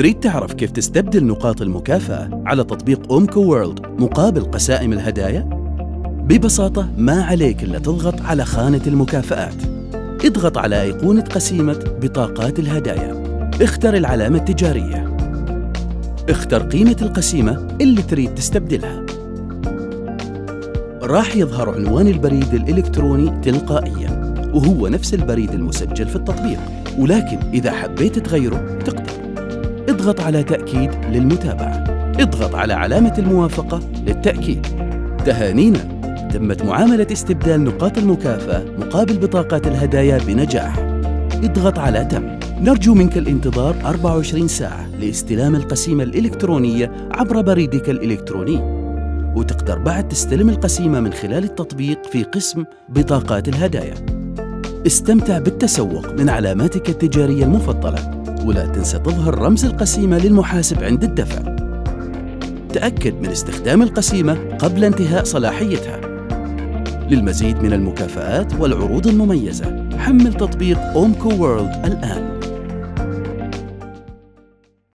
تريد تعرف كيف تستبدل نقاط المكافأة على تطبيق أومكو وورلد مقابل قسائم الهدايا؟ ببساطة ما عليك إلا تضغط على خانة المكافآت. اضغط على أيقونة قسيمة بطاقات الهدايا. اختر العلامة التجارية. اختر قيمة القسيمة اللي تريد تستبدلها. راح يظهر عنوان البريد الإلكتروني تلقائياً وهو نفس البريد المسجل في التطبيق. ولكن إذا حبيت تغيره تقدر اضغط على تأكيد للمتابعة. اضغط على علامة الموافقة للتأكيد. تهانينا تمت معاملة استبدال نقاط المكافأة مقابل بطاقات الهدايا بنجاح. اضغط على تم. نرجو منك الانتظار 24 ساعة لاستلام القسيمة الإلكترونية عبر بريدك الإلكتروني. وتقدر بعد تستلم القسيمة من خلال التطبيق في قسم بطاقات الهدايا. استمتع بالتسوق من علاماتك التجارية المفضلة. ولا تنسى تظهر رمز القسيمة للمحاسب عند الدفع. تأكد من استخدام القسيمة قبل انتهاء صلاحيتها. للمزيد من المكافآت والعروض المميزة حمل تطبيق أومكو وورلد الآن.